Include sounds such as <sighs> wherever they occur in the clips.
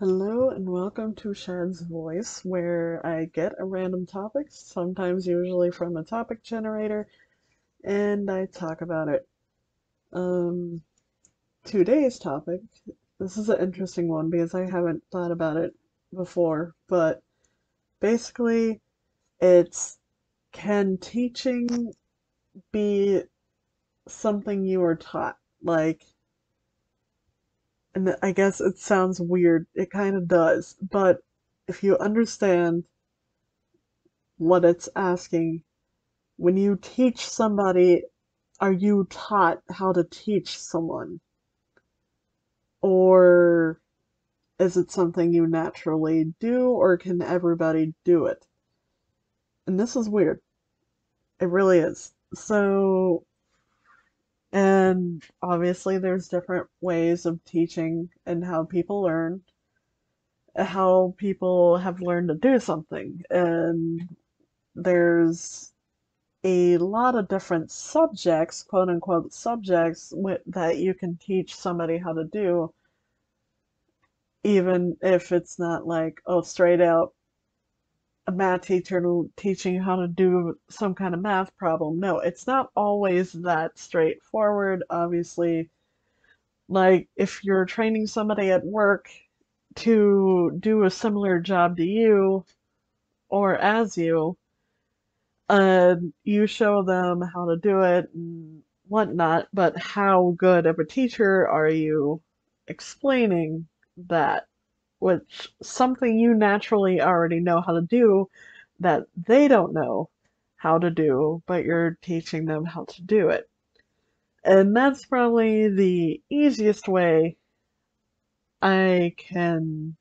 Hello and welcome to Shad's Voice, where I get a random topic, sometimes usually from a topic generator, and I talk about it. Um, today's topic, this is an interesting one because I haven't thought about it before, but basically it's can teaching be something you were taught? Like, and I guess it sounds weird. It kind of does. But if you understand what it's asking, when you teach somebody, are you taught how to teach someone? Or is it something you naturally do, or can everybody do it? And this is weird. It really is. So, and obviously, there's different ways of teaching and how people learn, how people have learned to do something. And there's a lot of different subjects, quote unquote subjects, that you can teach somebody how to do, even if it's not like, oh, straight out a math teacher teaching how to do some kind of math problem. No, it's not always that straightforward, obviously. Like, if you're training somebody at work to do a similar job to you or as you, uh, you show them how to do it and whatnot, but how good of a teacher are you explaining that? Which something you naturally already know how to do that they don't know how to do, but you're teaching them how to do it. And that's probably the easiest way I can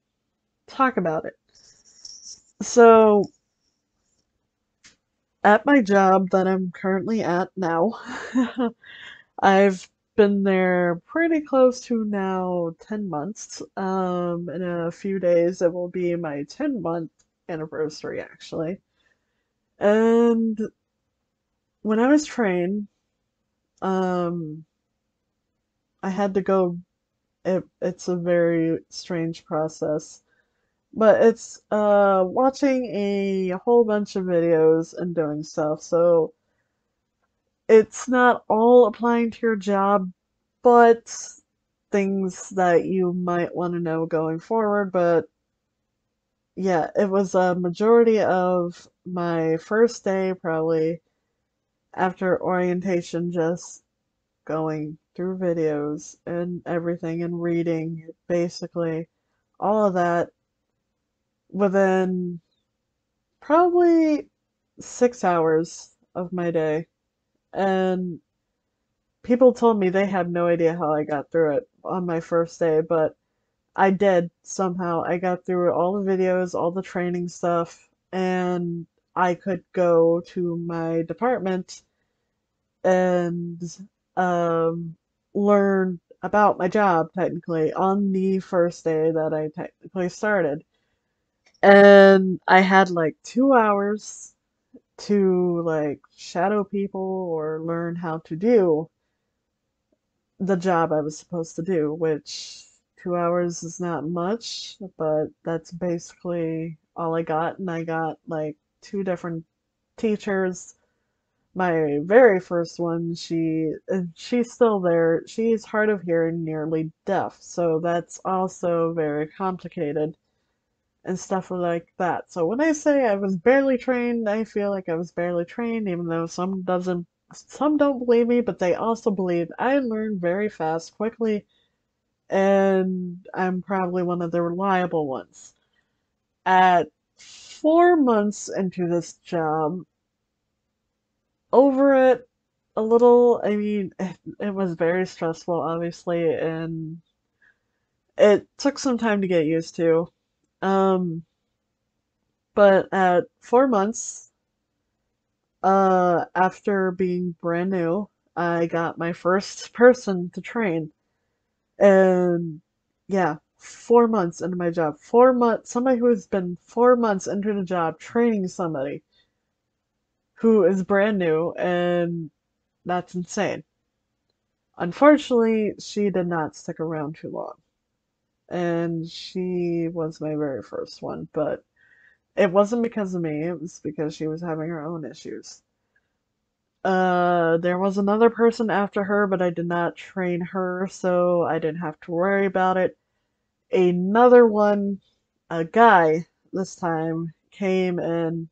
talk about it. So, at my job that I'm currently at now, <laughs> I've been there pretty close to now 10 months. Um, in a few days, it will be my 10 month anniversary, actually. And when I was trained, um, I had to go. It, it's a very strange process, but it's uh, watching a whole bunch of videos and doing stuff. So it's not all applying to your job, but things that you might want to know going forward. But yeah, it was a majority of my first day, probably after orientation, just going through videos and everything and reading basically all of that within probably six hours of my day. And people told me they had no idea how I got through it on my first day, but I did somehow. I got through all the videos, all the training stuff, and I could go to my department and um, learn about my job technically on the first day that I technically started. And I had like two hours to like shadow people or learn how to do the job I was supposed to do, which two hours is not much, but that's basically all I got. And I got like two different teachers. My very first one, she she's still there. She's hard of hearing, nearly deaf, so that's also very complicated and stuff like that. So when I say I was barely trained, I feel like I was barely trained, even though some doesn't some don't believe me, but they also believe I learn very fast, quickly, and I'm probably one of the reliable ones. At four months into this job, over it a little, I mean, it, it was very stressful, obviously, and it took some time to get used to. Um, but at four months, uh, after being brand new, I got my first person to train. And yeah, four months into my job. Four months, somebody who has been four months into the job training somebody who is brand new, and that's insane. Unfortunately, she did not stick around too long. And she was my very first one, but it wasn't because of me, it was because she was having her own issues. Uh, there was another person after her, but I did not train her, so I didn't have to worry about it. Another one, a guy this time, came in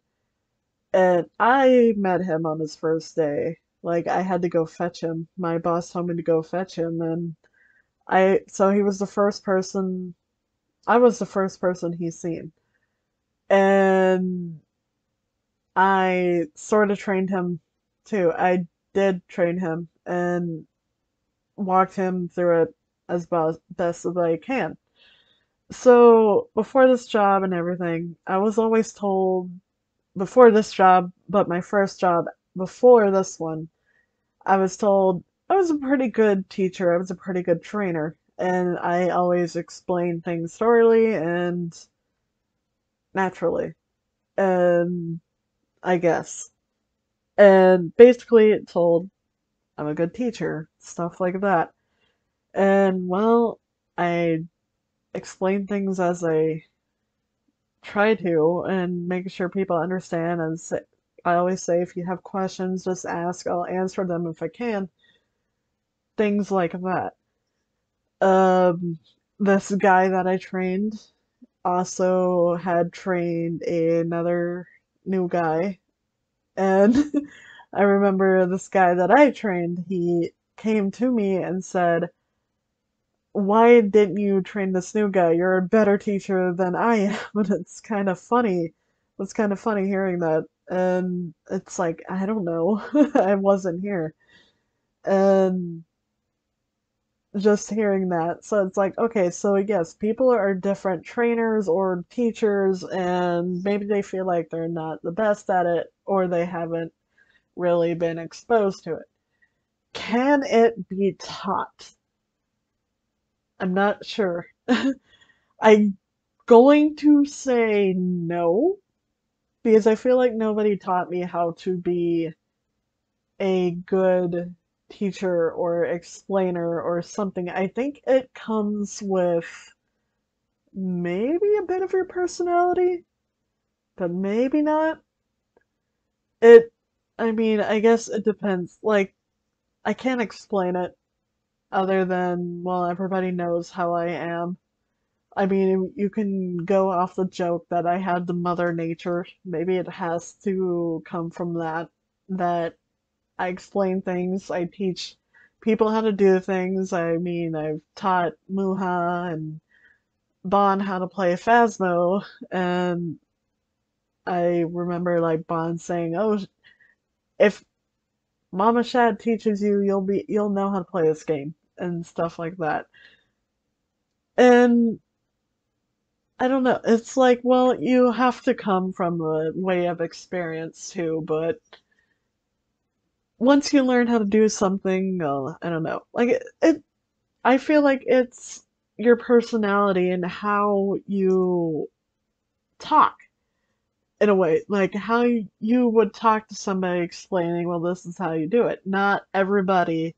and I met him on his first day. Like I had to go fetch him. My boss told me to go fetch him and I so he was the first person I was the first person he's seen. And I sort of trained him too. I did train him and walked him through it as best, best as I can. So before this job and everything, I was always told before this job, but my first job before this one, I was told I was a pretty good teacher. I was a pretty good trainer, and I always explained things thoroughly and naturally, and I guess. And basically, it told I'm a good teacher, stuff like that. And well, I explain things as I try to and make sure people understand. And I always say, if you have questions, just ask. I'll answer them if I can. Things like that. Um, this guy that I trained also had trained another new guy. And <laughs> I remember this guy that I trained, he came to me and said, why didn't you train this new guy? You're a better teacher than I am. <laughs> And it's kind of funny. It's kind of funny hearing that. And it's like, I don't know. <laughs> I wasn't here. And just hearing that. So it's like, okay, so yes, people are different trainers or teachers, and maybe they feel like they're not the best at it, or they haven't really been exposed to it. Can it be taught? I'm not sure. <laughs> I'm going to say no because I feel like nobody taught me how to be a good teacher or explainer or something. I think it comes with maybe a bit of your personality, but maybe not. It, I mean, I guess it depends. Like, I can't explain it other than, well, everybody knows how I am. I mean, you can go off the joke that I had the mother nature. Maybe it has to come from that, that I explain things, I teach people how to do things. I mean, I've taught Muha and Bon how to play Phasmo, and I remember like Bon saying, "Oh, if Mama Shad teaches you, you'll be you'll know how to play this game." and stuff like that. And I don't know. It's like, well, you have to come from a way of experience too, but once you learn how to do something, uh, I don't know. Like it, it, I feel like it's your personality and how you talk in a way, like how you would talk to somebody explaining, well, this is how you do it. Not everybody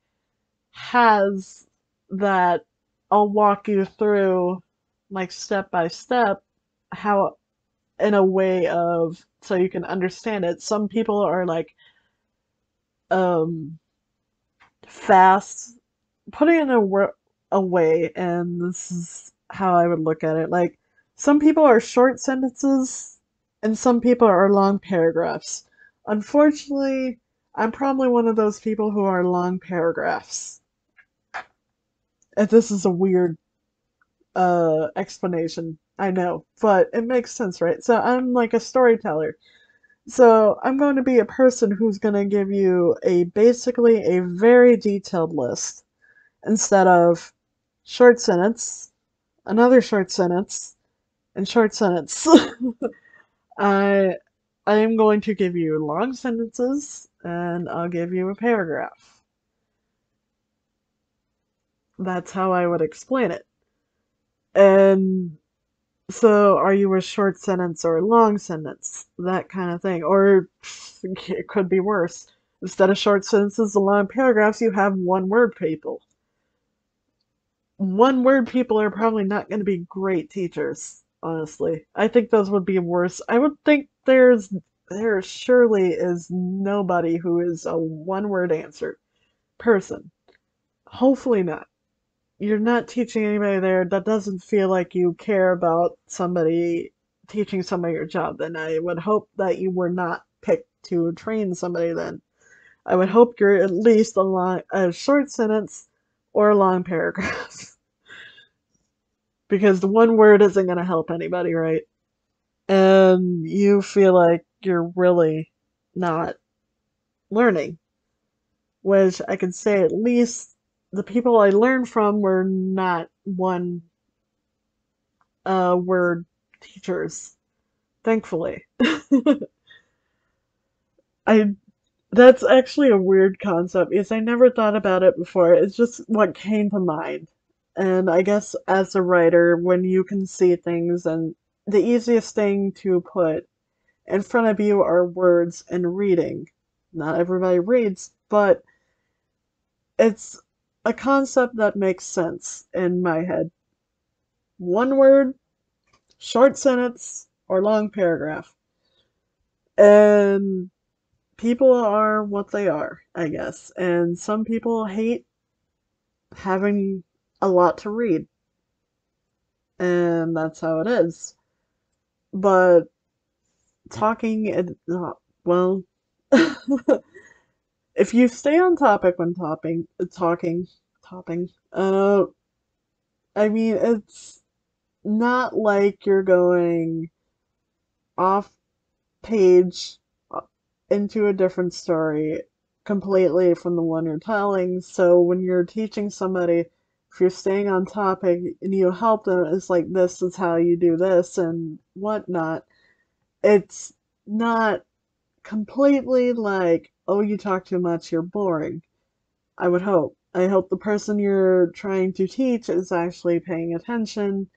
has that I'll walk you through like step by step how in a way of so you can understand it. Some people are like um fast putting in a a way and this is how I would look at it. Like some people are short sentences and some people are long paragraphs. Unfortunately, I'm probably one of those people who are long paragraphs. And this is a weird uh explanation, I know, but it makes sense, right? So I'm like a storyteller. So I'm going to be a person who's going to give you a basically a very detailed list instead of short sentence, another short sentence, and short sentence. <laughs> I I am going to give you long sentences and I'll give you a paragraph. That's how I would explain it. And so are you a short sentence or a long sentence? That kind of thing. Or <laughs> it could be worse. Instead of short sentences and long paragraphs, you have one word people. one word people are probably not going to be great teachers, honestly. I think those would be worse. I would think there's there surely is nobody who is a one word answer person. Hopefully not. You're not teaching anybody there that doesn't feel like you care about somebody teaching somebody your job. Then I would hope that you were not picked to train somebody then. I would hope you're at least a long, a short sentence or a long paragraph. <laughs> because the one word isn't going to help anybody, right? And you feel like you're really not learning. Which I can say at least the people I learned from were not one uh, word teachers, thankfully. <laughs> I that's actually a weird concept because I never thought about it before. It's just what came to mind. And I guess as a writer, when you can see things, and the easiest thing to put in front of you are words and reading. Not everybody reads, but it's a concept that makes sense in my head. One word, short sentence, or long paragraph. And people are what they are, I guess. And some people hate having a lot to read. And that's how it is. But talking, well, <laughs> if you stay on topic when topping, talking, topping, uh, I mean, it's not like you're going off page into a different story completely from the one you're telling. So when you're teaching somebody, if you're staying on topic and you help them, it's like this is how you do this and whatnot. It's not completely like, oh, you talk too much, you're boring. I would hope. I hope the person you're trying to teach is actually paying attention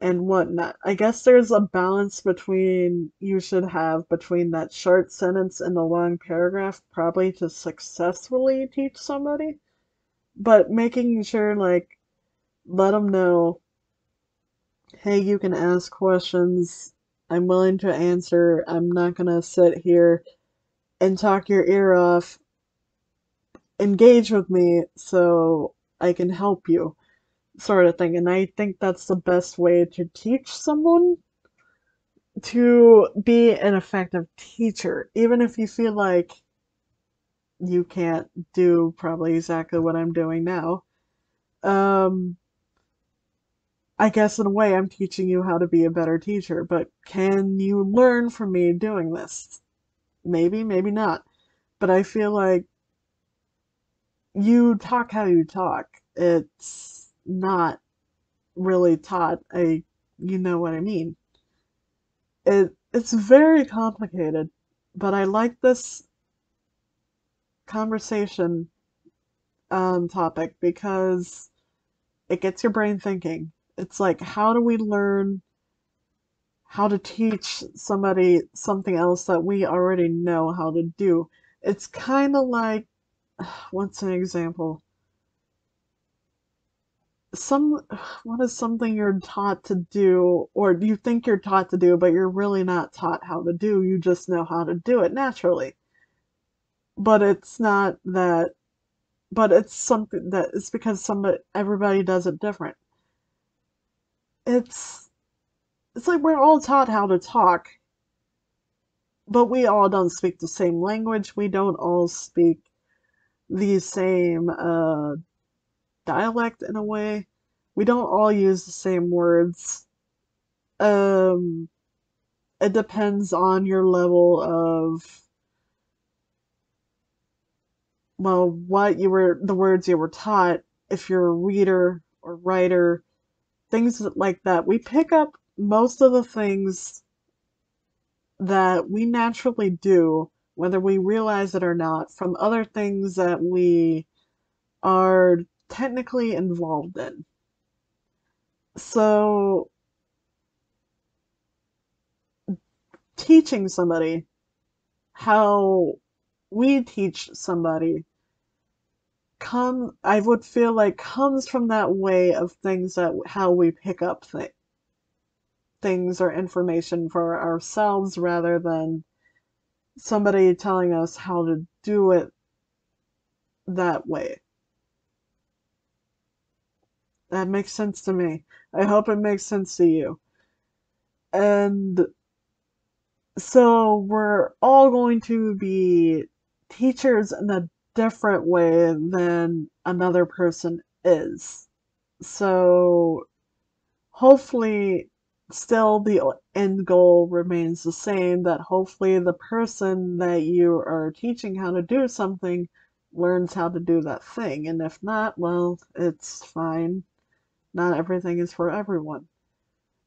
and whatnot. I guess there's a balance between you should have between that short sentence and the long paragraph, probably to successfully teach somebody, but making sure, like, let them know hey, you can ask questions. I'm willing to answer. I'm not going to sit here and talk your ear off. Engage with me so I can help you sort of thing. And I think that's the best way to teach someone to be an effective teacher, even if you feel like you can't do probably exactly what I'm doing now. Um, I guess in a way I'm teaching you how to be a better teacher, but can you learn from me doing this? Maybe, maybe not. But I feel like you talk how you talk. It's not really taught a you know what I mean. It it's very complicated, but I like this conversation um, topic because it gets your brain thinking. It's like how do we learn how to teach somebody something else that we already know how to do? It's kind of like <sighs> what's an example? some <sighs> what is something you're taught to do or you think you're taught to do but you're really not taught how to do you just know how to do it naturally but it's not that but it's something that it's because somebody everybody does it different it's it's like we're all taught how to talk but we all don't speak the same language we don't all speak the same uh dialect in a way. We don't all use the same words. Um, it depends on your level of, well, what you were, the words you were taught, if you're a reader or writer, things like that. We pick up most of the things that we naturally do, whether we realize it or not, from other things that we are technically involved in. So, teaching somebody how we teach somebody come I would feel like comes from that way of things that how we pick up th things or information for ourselves rather than somebody telling us how to do it that way. That makes sense to me. I hope it makes sense to you. And so we're all going to be teachers in a different way than another person is. So hopefully still the end goal remains the same that hopefully the person that you are teaching how to do something learns how to do that thing. And if not well it's fine. Not everything is for everyone.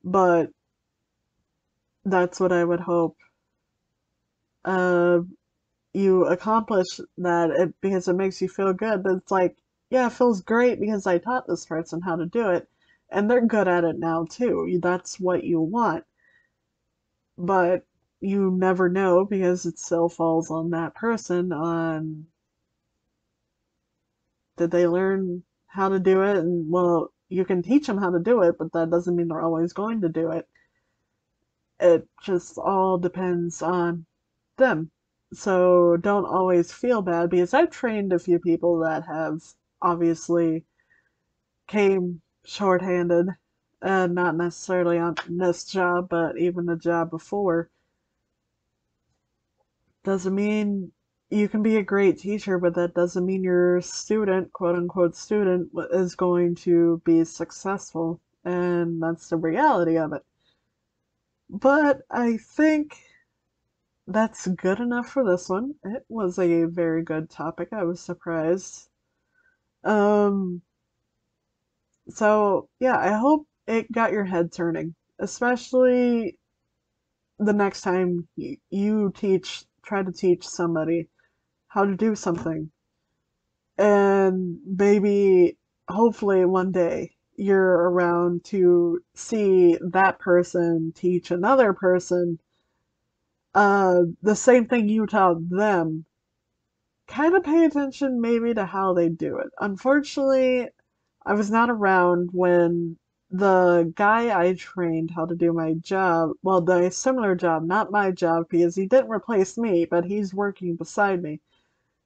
But that's what I would hope uh, you accomplish that. It because it makes you feel good. But it's like, yeah, it feels great because I taught this person how to do it, and they're good at it now too. That's what you want. But you never know because it still falls on that person on did they learn how to do it and well you can teach them how to do it but that doesn't mean they're always going to do it it just all depends on them. So don't always feel bad because I've trained a few people that have obviously came shorthanded, uh, not necessarily on this job, but even the job before. Doesn't mean you can be a great teacher, but that doesn't mean your student, quote unquote student, is going to be successful. And that's the reality of it. But I think that's good enough for this one. It was a very good topic. I was surprised. Um, so yeah, I hope it got your head turning, especially the next time you teach, try to teach somebody how to do something. And maybe, hopefully, one day you're around to see that person teach another person uh, the same thing you taught them. Kind of pay attention maybe to how they do it. Unfortunately, I was not around when the guy I trained how to do my job, well, the similar job, not my job, because he didn't replace me, but he's working beside me.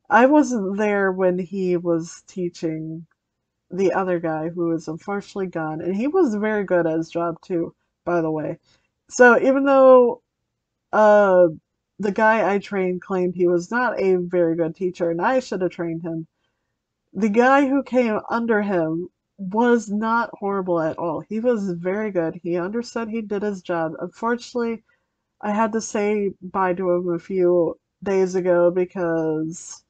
I wasn't there when he was teaching the other guy who is unfortunately gone, and he was very good at his job too, by the way. So even though uh, the guy I trained claimed he was not a very good teacher and I should have trained him, the guy who came under him was not horrible at all. He was very good. He understood he did his job. Unfortunately, I had to say bye to him a few days ago because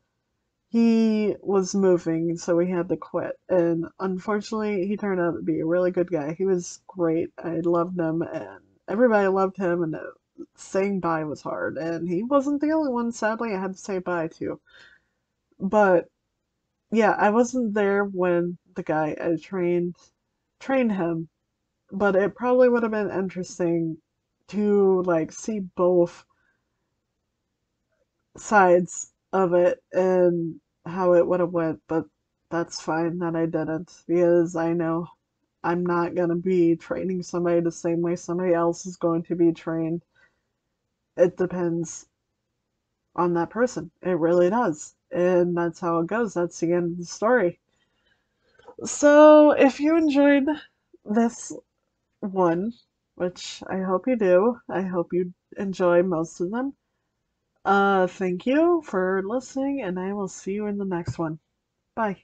he was moving, so we had to quit. And unfortunately, he turned out to be a really good guy. He was great. I loved him, and everybody loved him, and uh, saying bye was hard. And he wasn't the only one, sadly, I had to say bye to. But yeah, I wasn't there when the guy I trained trained him, but it probably would have been interesting to like see both sides of it and how it would have went, but that's fine that I didn't because I know I'm not to be training somebody the same way somebody else is going to be trained. It depends on that person. It really does. And that's how it goes. That's the end of the story. So, if you enjoyed this one, which I hope you do, I hope you enjoy most of them. Uh, thank you for listening, and I will see you in the next one. Bye.